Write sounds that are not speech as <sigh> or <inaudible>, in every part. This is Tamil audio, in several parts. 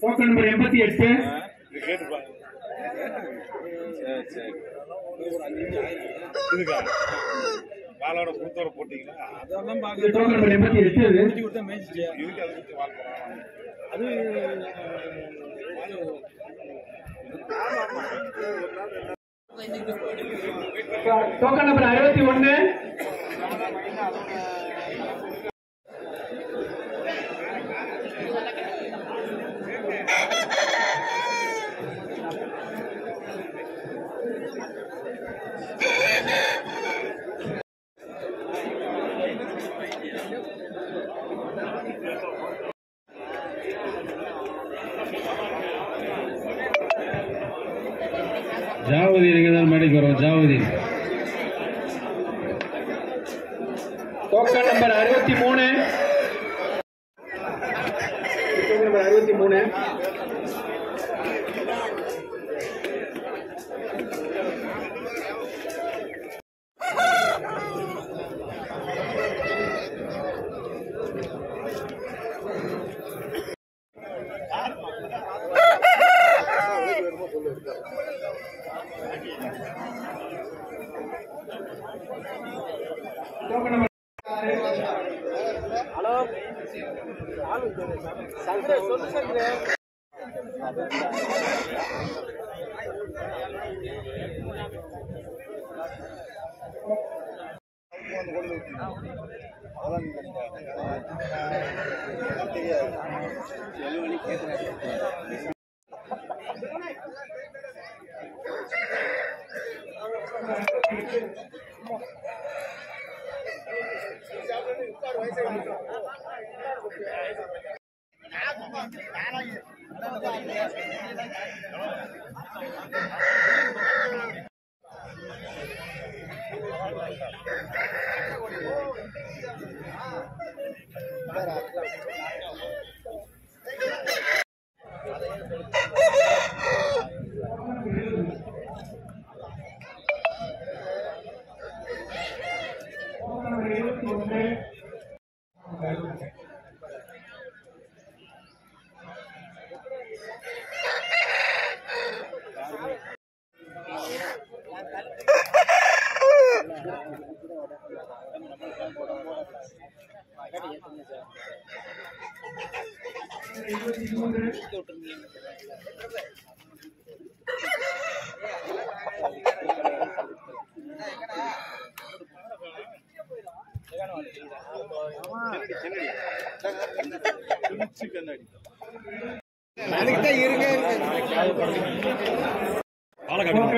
டோக்கன் நம்பர் எண்பத்தி எண்பத்தி எட்டு இதுக்கா? வாழோட கொடுத்தோட போட்டீங்களா? அதெல்லாம் இது டோக்கன் நம்பர் எண்பத்தி எட்டு இது கொடுத்தா மேய்ச்சிட்டு இதுக்கு அதை கொடுத்து வாழ போறாங்க அது டோக்கன் நம்பர் அறுபத்தி ಜಾವಡಿ ನಾನು ಮಾಡಿ ಬರೋ ಜಾವಡಿ ಟೋಕನ್ نمبر 63 ಟೋಕನ್ نمبر ஹலோ மூணு சொல்லு number Thank you. <laughs> Token number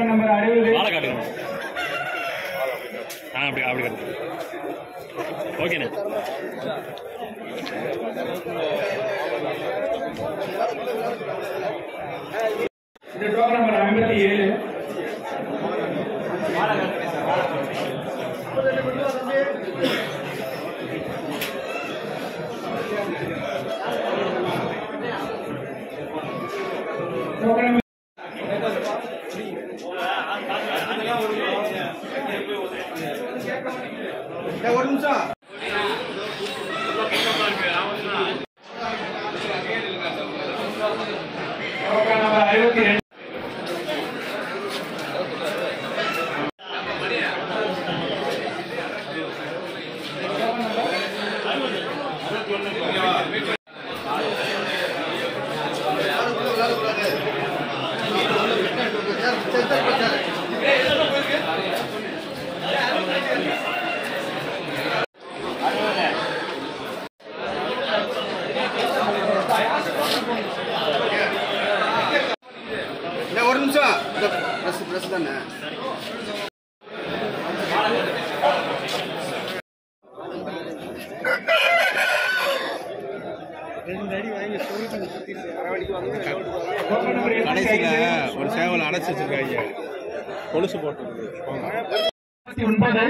number அறுபது. வாழை காட்டுங்க ஆ அப்படி அப்படி ஓகேண்ணே இந்த டோக்கன் நம்பர் ஐம்பத்தி ஏழு Thank you. டோக்கன் நம்பர் அறுபத்தி ரெண்டு ஒரு நிமிஷம் பிரஸ் தானே? கடைசியில ஒரு சேவல் அடைச்சி வச்சிருக்காங்க. கொலுசு போட்டு ஒன்பது.